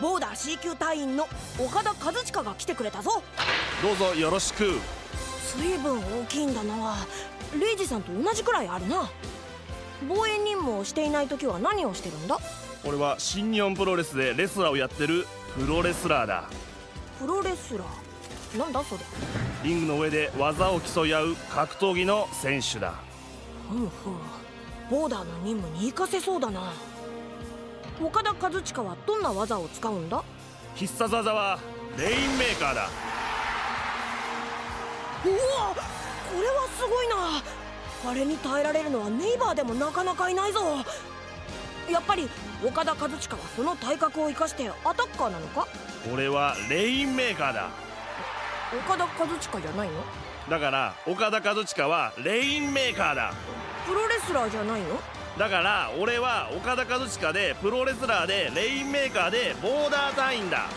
ボーダー C 級隊員の岡田和親が来てくれたぞ。どうぞよろしく。随分大きいんだな。レイジさんと同じくらいあるな。防衛任務をしていない時は何をしてるんだ？俺は新日本プロレスでレスラーをやってるプロレスラーだ。プロレスラー？なんだそれ？リングの上で技を競い合う格闘技の選手だ。ふむふむボーダーの任務に活かせそうだなオカダカズチカはどんな技を使うんだ？必殺技はレインメーカーだ。うわこれはすごいな。あれに耐えられるのはネイバーでもなかなかいないぞ。やっぱりオカダカズチカはその体格を生かしてアタッカーなのか？俺はレインメーカーだ。オカダカズチカじゃないの？だからオカダカズチカはレインメーカーだ。プロレスラーじゃないの？だから俺は岡田和親でプロレスラーでレインメーカーでボーダー隊員だ。